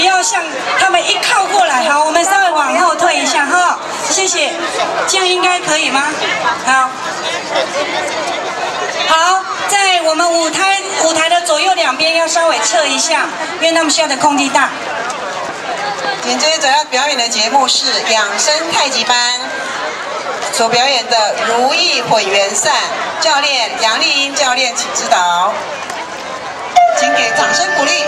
不要像他们一靠过来。好，我们稍微往后退一下哈，谢谢。这样应该可以吗？好。好，在我们舞台舞台的左右两边要稍微撤一下，因为他们需要的空地大。紧接着要表演的节目是养生太极班所表演的《如意混元散》，教练杨丽英教练请指导，请给掌声鼓励。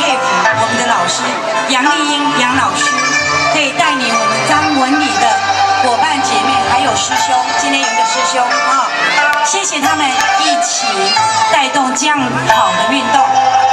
佩服我们的老师杨丽英杨老师，可以带领我们张文礼的伙伴姐妹还有师兄，今天有一个师兄啊，谢谢他们一起带动这样好的运动。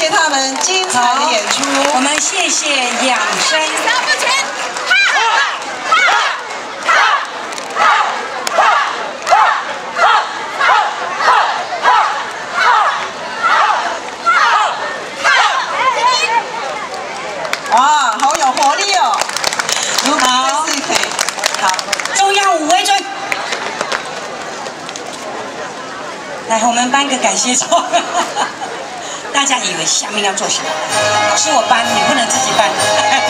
谢他们精彩的演出。我们谢谢养生哇好有活力哦。好。中央五位中来我们颁个感谢大家以为下面要做什么老师我搬你不能自己搬。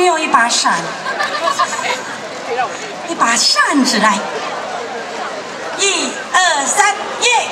用一把伞。一把扇子来。一二三耶！